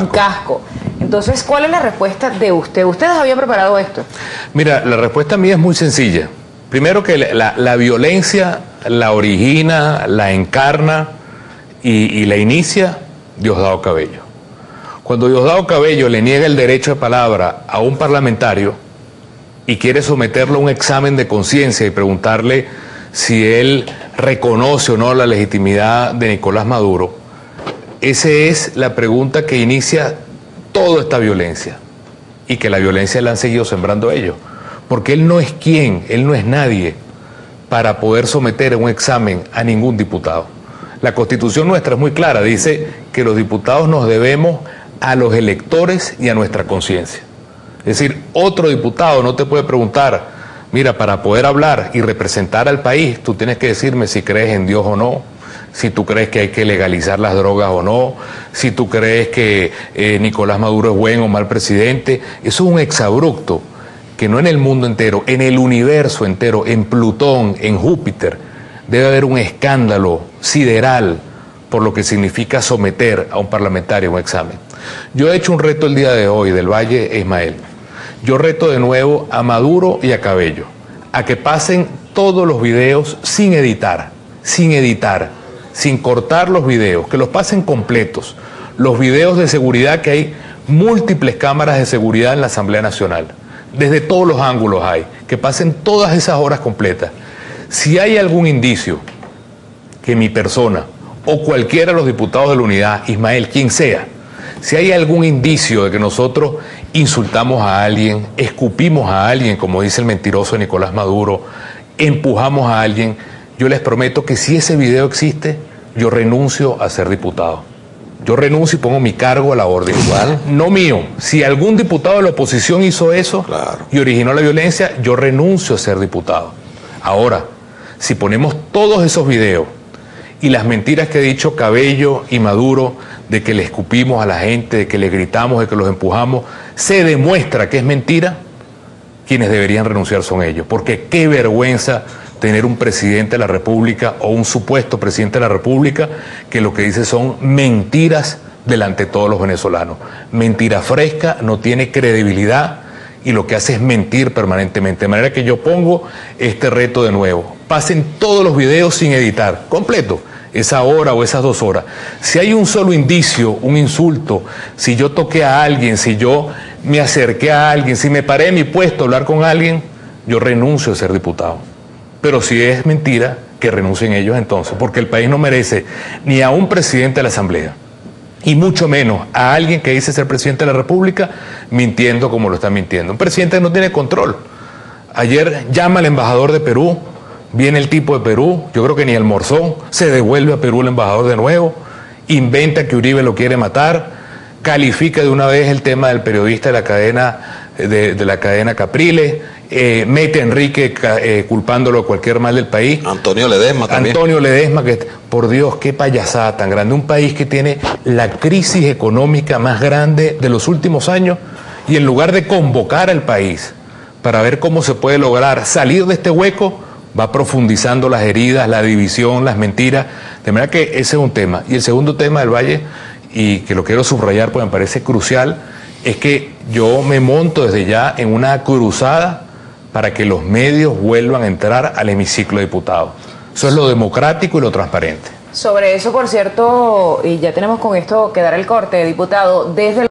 un casco. Entonces, ¿cuál es la respuesta de usted? ¿Ustedes habían preparado esto? Mira, la respuesta mía es muy sencilla. Primero que la, violencia la origina, la encarna y, y la inicia Diosdado Cabello. Cuando Diosdado Cabello le niega el derecho de palabra a un parlamentario y quiere someterlo a un examen de conciencia y preguntarle si él reconoce o no la legitimidad de Nicolás Maduro, esa es la pregunta que inicia toda esta violencia y que la violencia la han seguido sembrando ellos. Porque él no es quien, él no es nadie para poder someter un examen a ningún diputado. La constitución nuestra es muy clara, dice que los diputados nos debemos a los electores y a nuestra conciencia. Es decir, otro diputado no te puede preguntar, mira, para poder hablar y representar al país, tú tienes que decirme si crees en Dios o no, si tú crees que hay que legalizar las drogas o no, si tú crees que eh, Nicolás Maduro es buen o mal presidente. Eso es un exabrupto que no en el mundo entero, en el universo entero, en Plutón, en Júpiter, debe haber un escándalo sideral por lo que significa someter a un parlamentario a un examen. Yo he hecho un reto el día de hoy del Valle Ismael. Yo reto de nuevo a Maduro y a Cabello a que pasen todos los videos sin editar, sin editar, sin cortar los videos, que los pasen completos. Los videos de seguridad que hay múltiples cámaras de seguridad en la Asamblea Nacional. Desde todos los ángulos hay, que pasen todas esas horas completas. Si hay algún indicio que mi persona o cualquiera de los diputados de la unidad, Ismael, quien sea, si hay algún indicio de que nosotros insultamos a alguien, escupimos a alguien, como dice el mentiroso Nicolás Maduro, empujamos a alguien, yo les prometo que si ese video existe, yo renuncio a ser diputado. Yo renuncio y pongo mi cargo a la orden. Igual. No mío. Si algún diputado de la oposición hizo eso y originó la violencia, yo renuncio a ser diputado. Ahora, si ponemos todos esos videos y las mentiras que he dicho Cabello y Maduro, de que le escupimos a la gente, de que le gritamos, de que los empujamos, se demuestra que es mentira, quienes deberían renunciar son ellos. Porque qué vergüenza tener un presidente de la República o un supuesto presidente de la República que lo que dice son mentiras delante de todos los venezolanos. Mentira fresca, no tiene credibilidad y lo que hace es mentir permanentemente. De manera que yo pongo este reto de nuevo. Pasen todos los videos sin editar, completo, esa hora o esas dos horas. Si hay un solo indicio, un insulto, si yo toqué a alguien, si yo me acerqué a alguien, si me paré en mi puesto a hablar con alguien, yo renuncio a ser diputado. Pero si es mentira, que renuncien ellos entonces, porque el país no merece ni a un presidente de la Asamblea, y mucho menos a alguien que dice ser presidente de la República mintiendo como lo está mintiendo. Un presidente que no tiene control. Ayer llama al embajador de Perú, viene el tipo de Perú, yo creo que ni almorzó, se devuelve a Perú el embajador de nuevo, inventa que Uribe lo quiere matar, califica de una vez el tema del periodista de la cadena, de, de la cadena Capriles, eh, mete a Enrique eh, culpándolo de cualquier mal del país. Antonio Ledesma también. Antonio Ledesma, que por Dios, qué payasada tan grande. Un país que tiene la crisis económica más grande de los últimos años y en lugar de convocar al país para ver cómo se puede lograr salir de este hueco, va profundizando las heridas, la división, las mentiras. De manera que ese es un tema. Y el segundo tema del Valle, y que lo quiero subrayar porque me parece crucial, es que yo me monto desde ya en una cruzada para que los medios vuelvan a entrar al hemiciclo de diputados. Eso es lo democrático y lo transparente. Sobre eso, por cierto, y ya tenemos con esto que dar el corte, diputado, desde